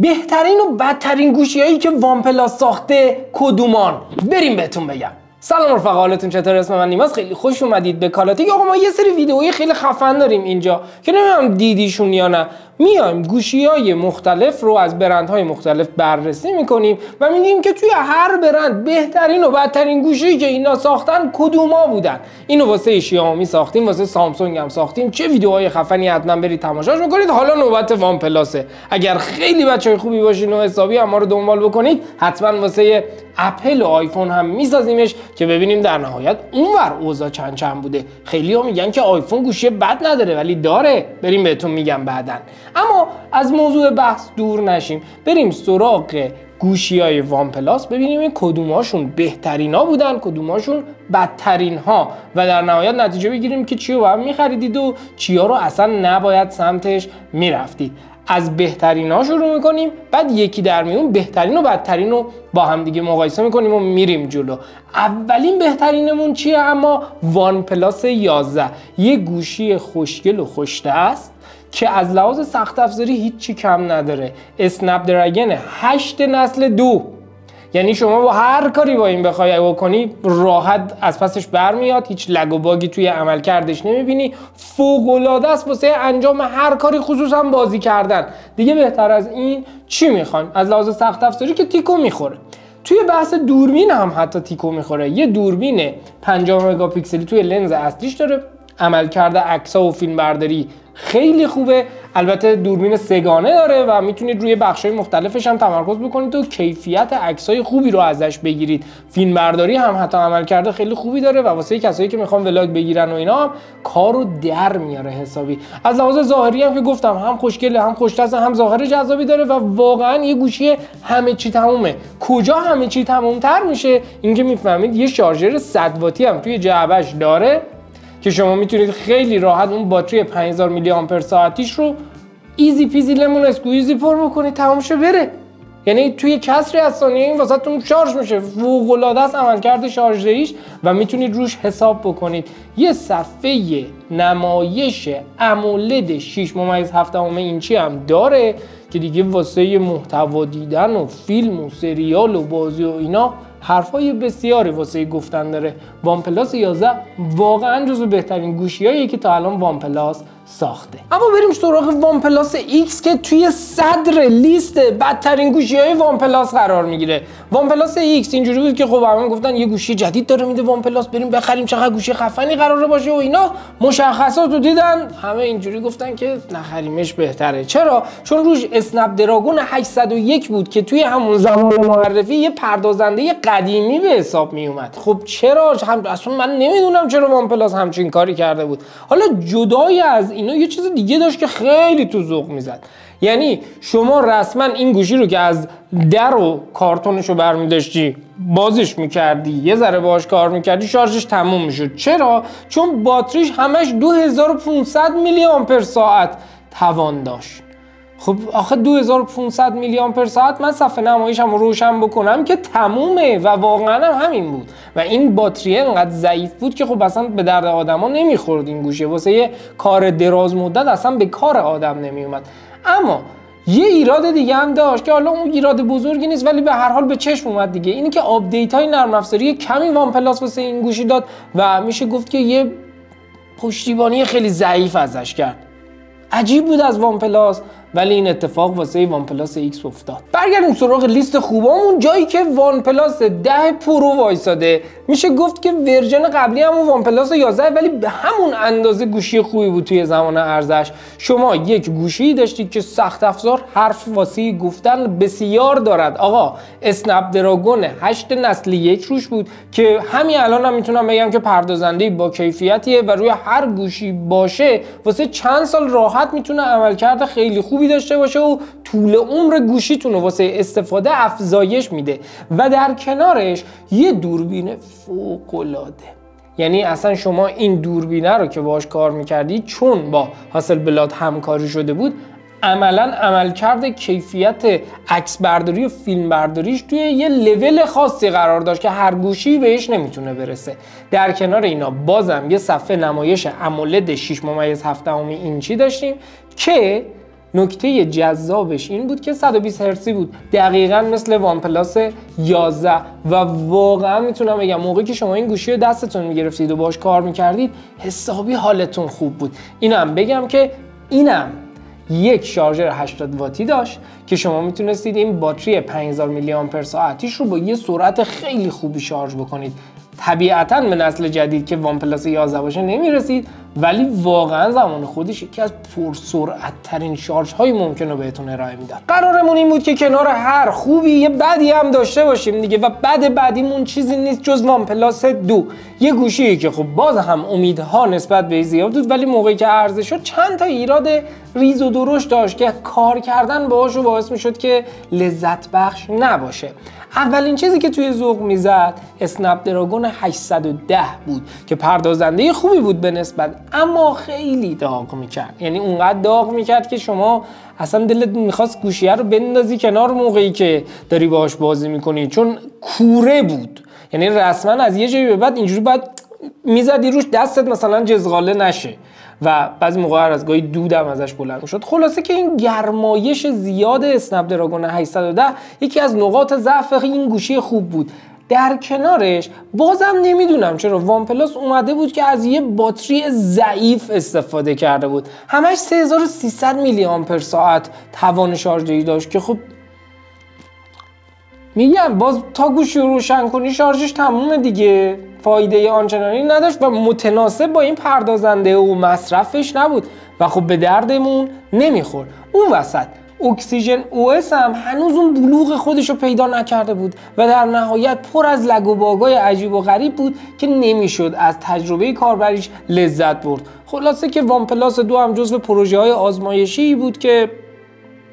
بهترین و بدترین گوشی هایی که وان پلاس ساخته کدومان. بریم بهتون بگم. سلام رفقا حالتون چطور اسم من نیماز. خیلی خوش اومدید به کالاتیک آقا ما یه سری ویدئوی خیلی خفن داریم اینجا که نمی‌دونم دیدیشون یا نه. میایم گوشی های مختلف رو از برندهای مختلف بررسی می‌کنیم و میگیم که توی هر برند بهترین و بدترین گوشی که اینا ساختن کدوما بودن؟ اینو واسه شیائومی ساختیم واسه سامسونگ هم ساختیم. چه ویدیوهای خفنی حتما برید تماشاش می‌کنید حالا نوبت وان پلاسه. اگر خیلی بچه خوبی باشین و حسابی هم ما رو دنبال بکنید حتما واسه اپل و آیفون هم میسازیمش که ببینیم در نهایت اونور اوضاع چند چند بوده. خیلی ها میگن که آیفون گوشی بد نداره ولی داره. بریم بهتون میگم بعدا. اما از موضوع بحث دور نشیم. بریم سراغ گوشی های وان پلاس ببینیم این کدوماشون بهترین ها بودن کدوماشون بدترین ها و در نهایت نتیجه بگیریم که چی رو باید میخریدید و چیا رو اصلا نباید سمتش می‌رفتید. از بهترین ها شروع می‌کنیم بعد یکی در میون بهترین و بدترین رو با هم دیگه مقایسه می‌کنیم و میریم جلو. اولین بهترینمون چیه؟ اما OnePlus 11 یه گوشی خوشگل و خوش‌دسته است. که از لحاظ سخت افزاری هیچی کم نداره. Snapdragon 8 نسل دو. یعنی شما با هر کاری با این بخوای بکنی راحت از پسش برمیاد هیچ lag و bug ی توی عمل کردش نمی‌بینی. فوق العاده است واسه انجام هر کاری خصوصا بازی کردن. دیگه بهتر از این چی می‌خواین از لحاظ سخت افزاری که تیکو می‌خوره. توی بحث دوربین هم حتی تیکو می‌خوره. یه دوربین 50 مگاپیکسلی توی لنز اصلیش داره. عمل کرده عکس‌ها و فیلم برداری خیلی خوبه. البته دوربین سگانه داره و می‌تونید روی های مختلفش هم تمرکز بکنید و کیفیت عکسای خوبی رو ازش بگیرید. فیلم برداری هم حتی عمل کرده خیلی خوبی داره و واسه کسایی که می‌خوان ولاگ بگیرن و اینا هم کارو در میاره حسابی. از لحاظ ظاهری هم که گفتم هم خوشگله هم خوشتسه هم ظاهر جذابی داره و واقعا یه گوشی همه چی تمومه. کجا همه چی تمومتر میشه؟ اینکه می‌فهمید یه شارژر 100 واتی هم توی جعبش داره. که شما می‌تونید خیلی راحت اون باتری 5000 میلی آمپر ساعتیش رو ایزی پیزی لمون اسکویزی پر بکنید تمام شه بره. یعنی توی کسری از ثانیه این واسهتون شارژ میشه. فوق العاده است عملکرد شارژریش و می‌تونید روش حساب بکنید. یه صفحه نمایش AMOLED 6 ممیز 7 اینچی هم داره که دیگه واسه محتوا دیدن و فیلم و سریال و بازی و اینا حرفای بسیاری واسه گفتن داره. OnePlus 11 واقعا جزو بهترین گوشیایی که تا الان OnePlus ساخته. اما بریم سراغ OnePlus X که توی صدر لیست بدترین گوشی های OnePlus قرار می‌گیره. OnePlus X اینجوری بود که خب همه گفتن یه گوشی جدید داره میده OnePlus بریم بخریم چقدر گوشی خفنی قراره باشه و اینا. مشخصات رو دیدن همه اینجوری گفتن که نخریمش بهتره. چرا؟ چون روش Snapdragon 801 بود که توی همون زمان معرفی یه پردازنده قدیمی به حساب می اومد خب چرا؟ هم اصلا من نمی‌دونم چرا OnePlus همچین کاری کرده بود. حالا جدای از اینا یه چیز دیگه داشت که خیلی تو ذوق می‌زد. یعنی شما رسما این گوشی رو که از در و کارتونش رو برمیداشتی بازش می‌کردی یه ذره باهاش کار می‌کردی شارژش تموم می‌شد. چرا؟ چون باتریش همش 2500 میلی آمپر ساعت توان داشت. خب آخه 2500 میلی آمپر ساعت من صفحه نمایشم روشن بکنم که تمومه و واقعا هم همین بود. و این باتری انقدر ضعیف بود که خب اصلا به درد آدما نمی‌خورد این گوشه. واسه یه کار دراز مدت اصلا به کار آدم نمیومد. اما یه ایراد دیگه هم داشت که حالا اون ایراد بزرگی نیست ولی به هر حال به چشم اومد دیگه. اینی که update های نرم افزاری کمی OnePlus واسه این گوشی داد و میشه گفت که یه پشتیبانی خیلی ضعیف ازش کرد. عجیب بود از OnePlus. ولی این اتفاق واسه OnePlus X افتاد. برگردیم سراغ لیست خوبامون. جایی که OnePlus 10 Pro وایساده. میشه گفت که version قبلی همون OnePlus 11 ولی به همون اندازه گوشی خوبی بود توی زمان عرضش. شما یک گوشی داشتید که سخت افزار حرف واسه گفتن بسیار دارد. آقا Snapdragon 8 نسل یک روش بود که همین الان هم می‌تونم بگم که پردازنده با کیفیتیه و روی هر گوشی باشه واسه چند سال راحت می‌تونه عملکرد خیلی خوب خوبی داشته باشه و طول عمر گوشیتون رو واسه استفاده افزایش میده. و در کنارش یه دوربین فوق العاده یعنی اصلا شما این دوربینه رو که باش کار می‌کردی چون با حاصل بلاد همکاری شده بود عملا عملکرد کیفیت عکس برداری و فیلم برداریش توی یه لول خاصی قرار داشت که هر گوشی بهش نمی‌تونه برسه. در کنار اینا بازم یه صفحه نمایش امولد 6 ممیز 7 اینچی داشتیم که نکته جذابش این بود که 120 هرتزی بود. دقیقا مثل وان پلاس 11 و واقعا می‌تونم بگم موقعی که شما این گوشی رو دستتون می‌گرفتید و باش کار می‌کردید حسابی حالتون خوب بود. اینم بگم که اینم یک شارژر 80 واتی داشت که شما می‌تونستید این باتری 5000 میلی آمپر ساعتیش رو با یه سرعت خیلی خوبی شارژ بکنید. طبیعتا به نسل جدید که OnePlus 11 باشه نمی‌رسید ولی واقعا زمان خودش یکی از پرسرعت ترین شارژ های ممکن رو بهتون ارائه می‌داد قرارمون این بود که کنار هر خوبی یه بدی هم داشته باشیم دیگه و بد بعدیمون چیزی نیست جز OnePlus دو. یه گوشی که خب باز هم امیدها نسبت به زیاد بود ولی موقعی که عرضه شد چند تا ایراد ریز و درشت داشت که کار کردن باهاش باعث می‌شد که لذت بخش نباشه. اولین چیزی که توی ذوق می‌زد اسنپ دراگون 810 بود که پردازنده خوبی بود به نسبت اما خیلی داغ می‌کرد. یعنی اونقدر داغ می‌کرد که شما اصلا دلت می‌خواست گوشیه رو بندازی کنار موقعی که داری باهاش بازی می‌کنی چون کوره بود. یعنی رسما از یه جایی به بعد اینجوری باید می‌زدی روش دستت مثلا جزغاله نشه. و بعضی موقع از گاهی دودم ازش بلند شد خلاصه که این گرمایش زیاد اسنپ دراگون 810 یکی از نقاط ضعف این گوشی خوب بود. در کنارش بازم نمی‌دونم چرا وان پلاس اومده بود که از یه باتری ضعیف استفاده کرده بود. همش 3300 میلی آمپر ساعت توان شارژی داشت که خب میگم باز تا گوشی رو روشن کنی شارژش تمومه دیگه. فایده آنچنانی نداشت و متناسب با این پردازنده و مصرفش نبود و خب به دردمون نمی‌خورد. اون وسط اکسیژن او هم هنوز اون بلوغ خودش رو پیدا نکرده بود و در نهایت پر از لگ و باگای عجیب و غریب بود که نمی‌شد از تجربه کاربریش لذت برد. خلاصه که وان پلاس دو هم جزو پروژه های آزمایشی بود که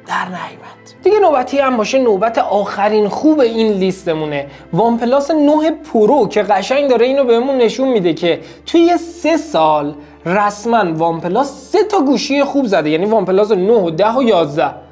در نیامد دیگه نوبتی هم باشه نوبت آخرین خوب این لیستمونه. OnePlus 9 Pro که قشنگ داره اینو بهمون نشون میده که توی سه سال رسما OnePlus سه تا گوشی خوب زده. یعنی OnePlus 9 و 10 و 11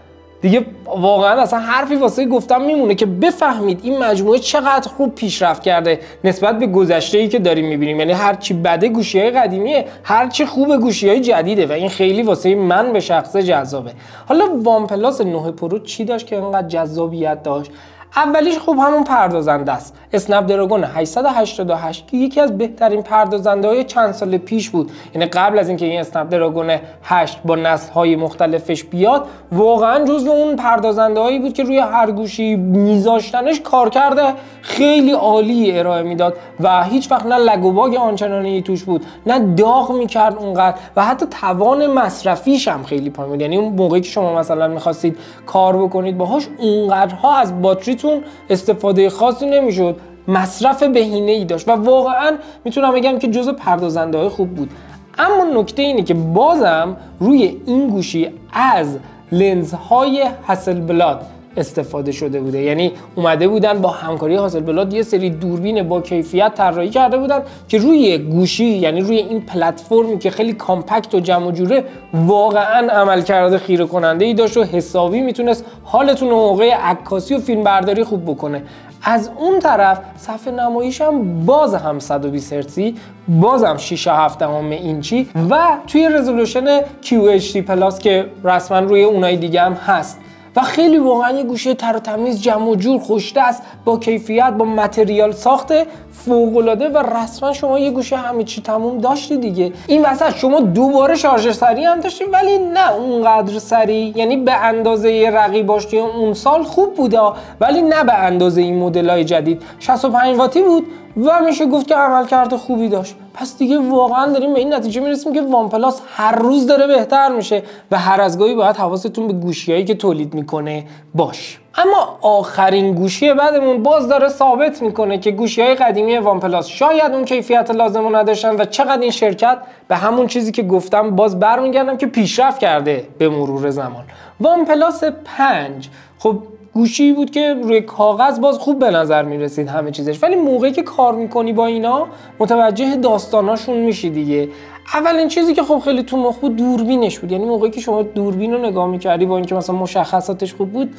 دیگه واقعا اصلا حرفی واسه گفتن میمونه که بفهمید این مجموعه چقدر خوب پیشرفت کرده نسبت به گذشته ای که داریم می‌بینیم. یعنی هرچی بده گوشی های قدیمیه هرچی خوب گوشی های جدیده و این خیلی واسه من به شخصه جذابه. حالا OnePlus 9 Pro چی داشت که انقدر جذابیت داشت؟ اولیش خوب همون پردازنده است. Snapdragon 888 که یکی از بهترین پردازنده های چند سال پیش بود. یعنی قبل از اینکه این Snapdragon 8 با نسل های مختلفش بیاد واقعا جزو اون پردازنده هایی بود که روی هر گوشی میذاشتنش کارکرد خیلی عالی ارائه می‌داد و هیچ وقت نه lag و باگ آنچنانی توش بود نه داغ می‌کرد اونقدر و حتی توان مصرفیش هم خیلی پایین بود. یعنی اون موقعی که شما مثلا می‌خواستید کار بکنید باهاش اونقدرها از باتریتون استفاده خاصی نمی‌شد مصرف بهینه ای داشت. و واقعا می‌تونم بگم که جزو پردازنده های خوب بود. اما نکته اینه که بازم روی این گوشی از لنزهای هسل بلاد استفاده شده بوده. یعنی اومده بودن با همکاری حاصل بلاد یه سری دوربین با کیفیت طراحی کرده بودن که روی گوشی یعنی روی این پلتفرمی که خیلی کامپکت و جمع جوره واقعا عمل کرده خیره کننده ای داشت و حسابی می‌تونست حالتون رو موقع عکاسی و فیلم برداری خوب بکنه. از اون طرف صفحه نمایش هم باز هم 120 هرتزی باز هم 6 7 اینچی و توی رزولوشن QHD پلاس که رسما روی اونای دیگه هم هست. و خیلی واقعا یه گوشه تر و تمیز جمع و جور خوشته است با کیفیت با متریال ساخته فوق العاده و رسما شما یه گوشه همه چی تموم داشتی دیگه. این وسط شما دوباره شارژر سریع هم داشتی ولی نه اونقدر سریع یعنی به اندازه رقیباش اون سال خوب بوده ولی نه به اندازه این مدل های جدید 65 واتی بود. و میشه گفت که عملکرد خوبی داشت. پس دیگه واقعا داریم به این نتیجه می‌رسیم که وان پلاس هر روز داره بهتر میشه و هر از گاهی باید حواستون به گوشیایی که تولید می‌کنه باش اما آخرین گوشی بعدمون باز داره ثابت می‌کنه که گوشی های قدیمی وان پلاس شاید اون کیفیت لازم رو نداشتن و چقدر این شرکت به همون چیزی که گفتم باز برمیگردم که پیشرفت کرده به مرور زمان. وان پلاس 5 خب گوشی بود که روی کاغذ باز خوب به نظر می‌رسید همه چیزش. ولی موقعی که کار می‌کنی با اینا متوجه داستاناشون میشی دیگه. اولین چیزی که خب خیلی تو مخ بود دوربینش بود. یعنی موقعی که شما دوربین رو نگاه می‌کردی با اینکه مثلا مشخصاتش خوب بود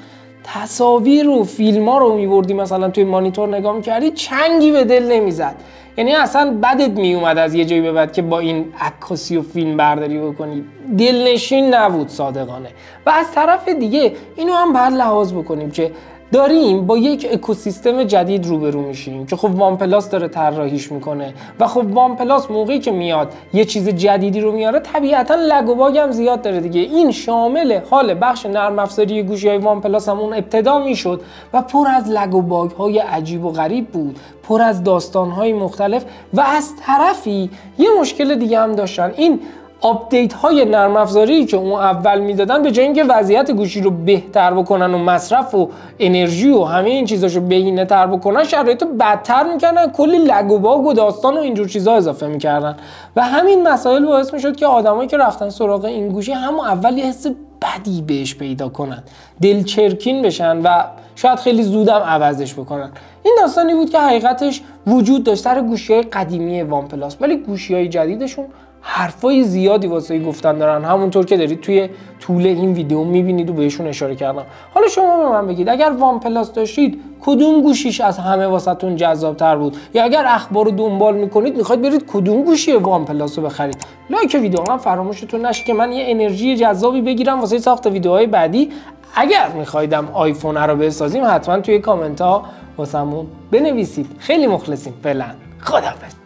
تصاویر و فیلم ها رو میبردی مثلا توی مانیتور نگاه می‌کردی چنگی به دل نمی‌زد. یعنی اصلا بدت میومد از یه جایی به بعد که با این عکاسی و فیلم برداری بکنی. دلنشین نبود صادقانه. و از طرف دیگه اینو هم باید لحاظ بکنیم که داریم با یک اکوسیستم جدید روبرو میشیم که خب OnePlus داره طراحیش می‌کنه. و خب OnePlus موقعی که میاد یه چیز جدیدی رو میاره طبیعتا lag و باگ هم زیاد داره دیگه. این شامل حال بخش نرم افزاری گوشی های OnePlus هم اون ابتدا می‌شد و پر از lag و باگ های عجیب و غریب بود. پر از داستان های مختلف و از طرفی یه مشکل دیگه هم داشتن. این آپدیت های نرم افزاری که اون اول می‌دادن به جای اینکه وضعیت گوشی رو بهتر بکنن و مصرف و انرژی و همه این چیزاشو بهینه تر بکنن شرایط بدتر می‌کردن کلی lag و باگ و داستان و اینجور چیزا اضافه می‌کردن. و همین مسائل باعث می‌شد که آدمایی که رفتن سراغ این گوشی همون اول یه حس بدی بهش پیدا کنن دلچرکین بشن و شاید خیلی زودم عوضش بکنن. این داستانی بود که حقیقتش وجود داشت سر گوشی های قدیمی OnePlus ولی گوشی های جدیدشون حرفای زیادی واسه گفتن دارن. همونطور که دارید توی طول این ویدیو می‌بینید و بهشون اشاره کردم. حالا شما به من بگید اگر OnePlus داشتید کدوم گوشیش از همه واسهتون جذابتر بود؟ یا اگر اخبار رو دنبال می‌کنید می‌خواید برید کدوم گوشی OnePlus رو بخرید؟ لایک ویدیو هم فراموشتون نشه که من یه انرژی جذابی بگیرم واسه ساخت ویدیوهای بعدی. اگر میخوایدم آیفون رو بسازیم حتما توی کامنت ها واسمون بنویسید. خیلی مخلصیم. فعلا. خدافظ